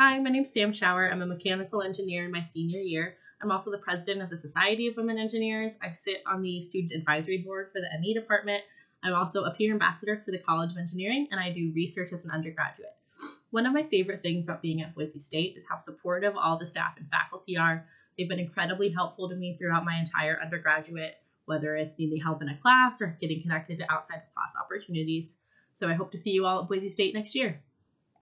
Hi, my name is Sam Schauer. I'm a mechanical engineer in my senior year. I'm also the president of the Society of Women Engineers. I sit on the student advisory board for the ME department. I'm also a peer ambassador for the College of Engineering, and I do research as an undergraduate. One of my favorite things about being at Boise State is how supportive all the staff and faculty are. They've been incredibly helpful to me throughout my entire undergraduate, whether it's needing help in a class or getting connected to outside class opportunities. So I hope to see you all at Boise State next year.